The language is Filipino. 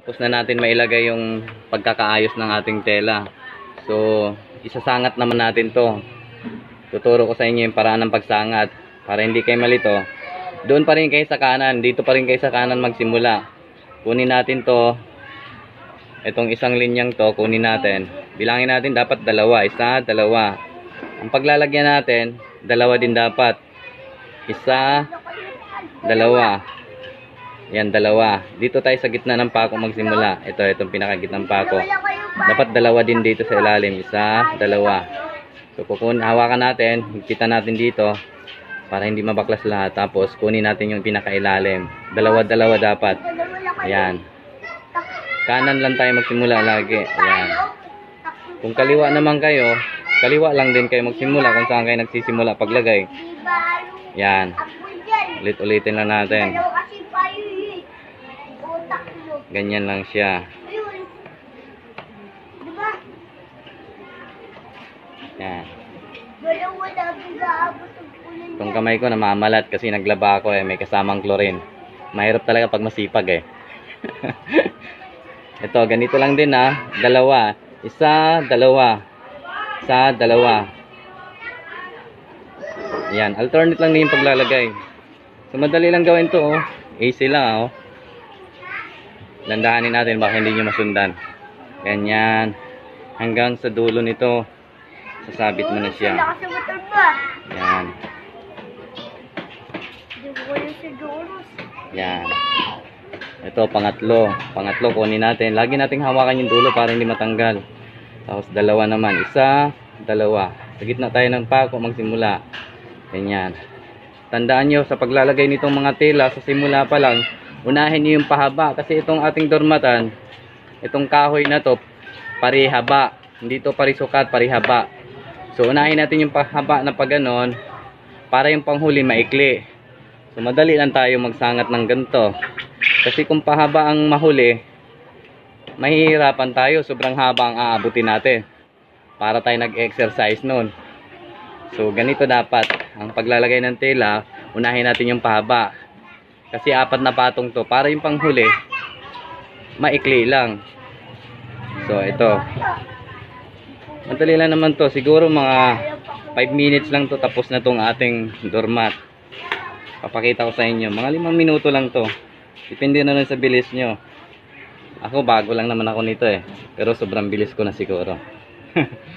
Tapos na natin mailagay yung pagkakaayos ng ating tela. So, isasangat naman natin to. Tuturo ko sa inyo yung paraan ng pagsangat para hindi kayo malito. Doon pa rin kayo sa kanan, dito pa rin kayo sa kanan magsimula. Kunin natin to. Itong isang linyang to, kunin natin. Bilangin natin dapat dalawa, isa, dalawa. Ang paglalagyan natin, dalawa din dapat. Isa, dalawa. Yan, dalawa. Dito tayo sa gitna ng pako magsimula. Ito, itong pinakagitnang pako. Dapat dalawa din dito sa ilalim. Isa, dalawa. So, kukun, hawakan natin. Kita natin dito. Para hindi mabaklas lahat. Tapos, kunin natin yung pinakailalim. Dalawa-dalawa dapat. Ayan. Kanan lang tayo magsimula lagi. Ayan. Kung kaliwa naman kayo, kaliwa lang din kayo magsimula kung saan kayo nagsisimula paglagay. Yan. Ulit-ulitin lang natin. Ganyan lang siya. Yan. Itong kamay ko namamalat kasi naglaba ako eh. May kasamang chlorine. Mahirap talaga pag masipag eh. Ito, ganito lang din ah. Dalawa. Isa, dalawa. Isa, dalawa. Yan. Alternate lang din yung paglalagay. So, madali lang gawin to oh. Easy lang oh. Landahanin natin baka hindi nyo masundan. Ganyan. Hanggang sa dulo nito. Sasabit mo na siya. Ba? Yan. Yan. Ito, pangatlo. Pangatlo, kunin natin. Lagi nating hawakan yung dulo para hindi matanggal. Tapos, dalawa naman. Isa, dalawa. Sa gitna tayo ng pako, magsimula. Ganyan. Tandaan nyo, sa paglalagay nitong mga tela, sa simula pa lang, unahin nyo yung pahaba. Kasi itong ating dormatan, itong kahoy na to, parihaba. Hindi to parisukat, parihaba. So, unahin natin yung pahaba na pag para yung panghuli maikli. So, madali lang tayo magsangat ng ganito. Kasi kung pahaba ang mahuli, mahihirapan tayo. Sobrang haba ang aabutin natin. Para tayo nag-exercise noon. So, ganito dapat. Ang paglalagay ng tela, unahin natin yung pahaba. Kasi apat na patong to. Para yung panghuli, maikli lang. So, ito. Madali lang naman to. Siguro mga 5 minutes lang to. Tapos na tong ating doormat. Papakita ko sa inyo. Mga 5 minuto lang to. Depende na lang sa bilis nyo. Ako bago lang naman ako nito eh. Pero sobrang bilis ko na siguro.